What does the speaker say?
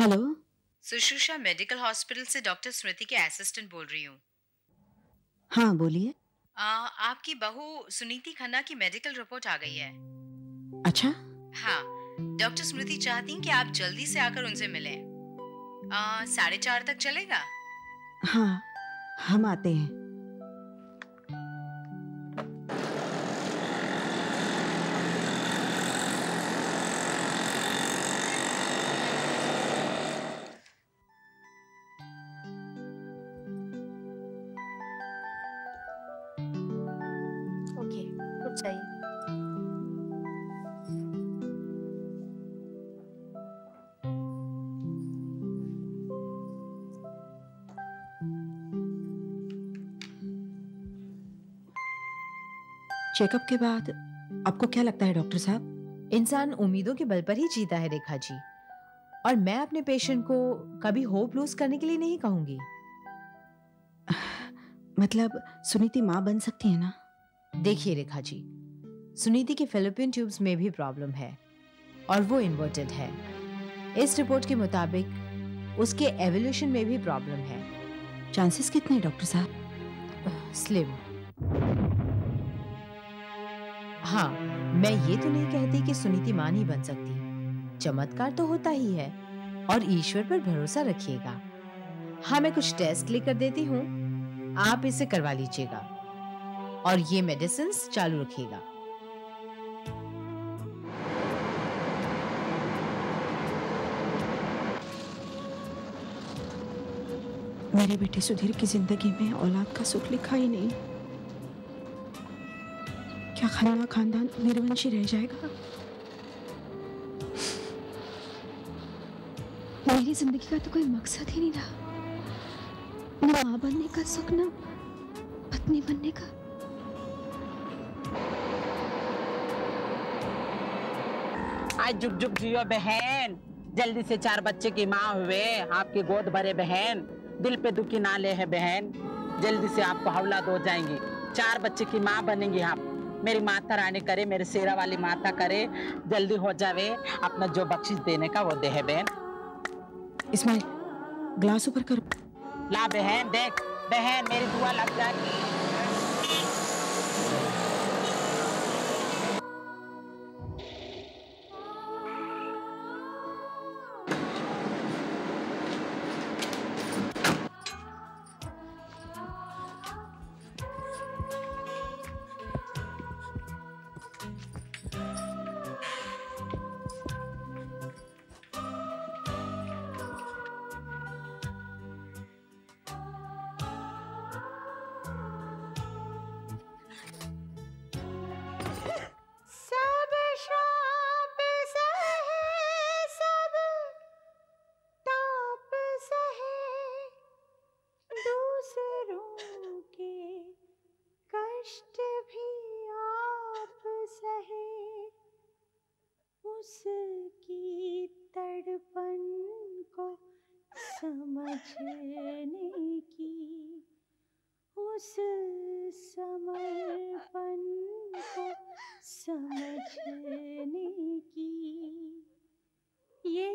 Hello. Sushrusha medical hospital से doctor Smriti के assistant बोल रही हूँ। हाँ बोलिए। आपकी बहू सुनीति खन्ना की मेडिकल रिपोर्ट आ गई है। अच्छा? हाँ डॉक्टर स्मृति चाहती हैं कि आप जल्दी से आकर उनसे मिलें। साढ़े चार तक चलेगा? हाँ हम आते हैं। जाइए चेकअप के बाद आपको क्या लगता है डॉक्टर साहब? इंसान उम्मीदों के बल पर ही जीता है रेखा जी। और मैं अपने पेशेंट को कभी होप लूज करने के लिए नहीं कहूँगी। मतलब सुनीति माँ बन सकती है ना? देखिए रेखा जी सुनीति के फिलिपिन ट्यूब्स में भी प्रॉब्लम है और वो इन्वर्टेड है। इस रिपोर्ट के मुताबिक उसके एवोल्यूशन में भी प्रॉब्लम है। चांसेस कितने डॉक्टर साहब? स्लिम हाँ मैं ये तो नहीं कहती कि सुनीति माँ नहीं बन सकती। चमत्कार तो होता ही है और ईश्वर पर भरोसा रखिएगा। हाँ मैं कुछ टेस्ट लेकर देती हूँ। आप इसे करवा लीजिएगा। और ये मेडिसिन चालू रखिएगा मेरे बेटे सुधीर की ज़िंदगी में औलाद का सुख लिखा ही नहीं। क्या खाना खानदान निर्वंशी रह जाएगा? मेरी ज़िंदगी का तो कोई मकसद ही नहीं रहा। न माँ बनने का सुख, ना पत्नी बनने का। आज जुग जुग जियो बहन। जल्दी से चार बच्चे की माँ हुए आपकी गोद भरे बहन। दिल पे दुखी नाले है बहन। जल्दी से आपको हौला दो जाएँगी। चार बच्चे की माँ बनेंगी आप। मेरी माता रानी करे मेरे शेरा वाली माता करे। जल्दी हो जावे अपना जो बख्शिश देने का वो दे है बहन। इस्माइल ग्लास ऊपर करो। ला बहन देख। बहन मेरी दुआ लग जाएगी। समझने की उस समर्पण को समझने की ये